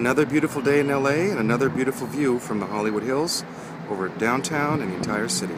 Another beautiful day in LA and another beautiful view from the Hollywood Hills over downtown and the entire city.